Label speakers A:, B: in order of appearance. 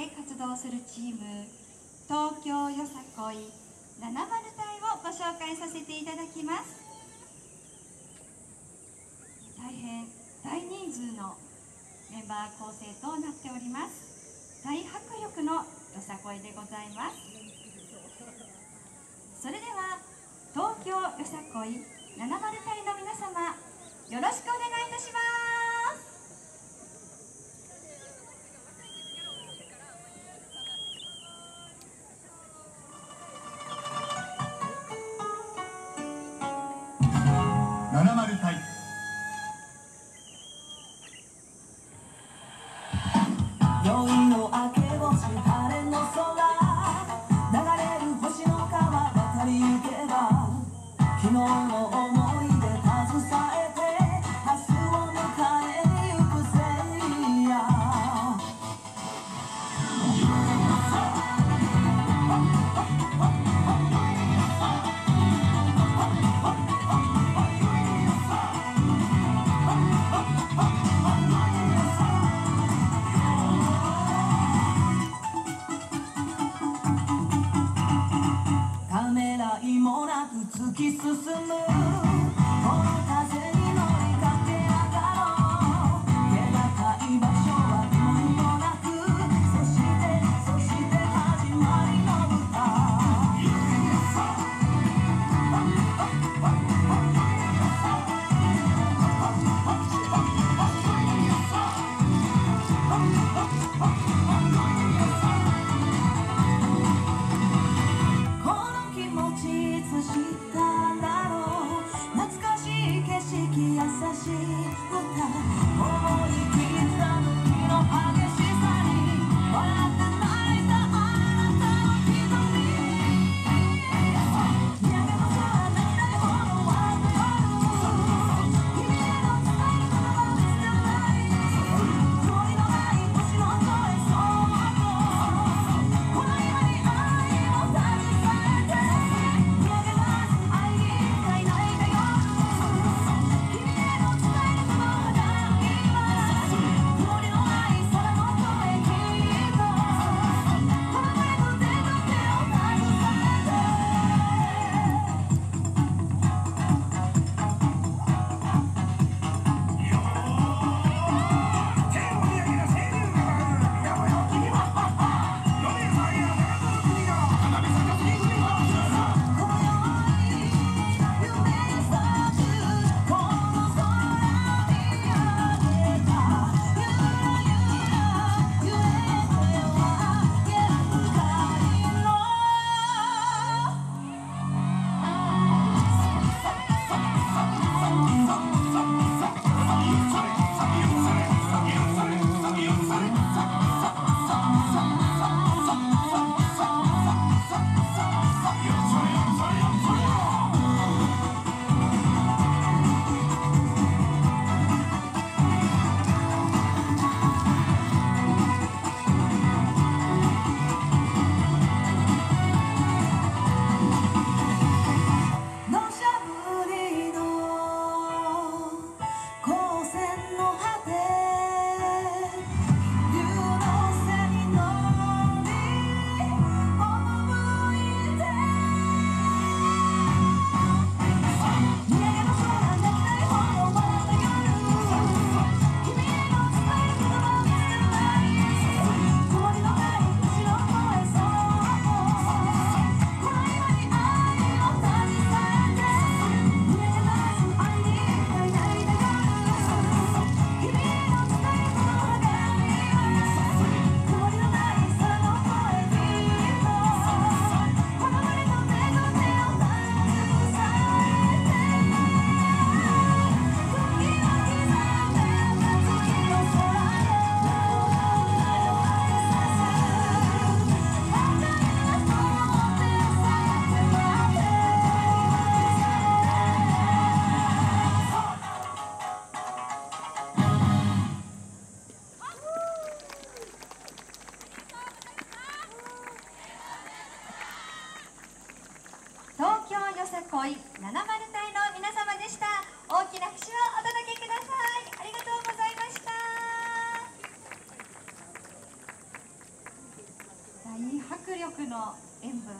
A: で活動するチーム東京よさこい70隊をご紹介させていただきます。大変大人数のメンバー構成となっております。大迫力のよさこいでございます。それでは東京よさこい70隊の皆様よろしくお願いいたします。
B: Nasılsın? hoje. 遠い
A: 七丸隊の皆様でした。大きな拍手をお届けください。ありがとうございました。大迫力の演舞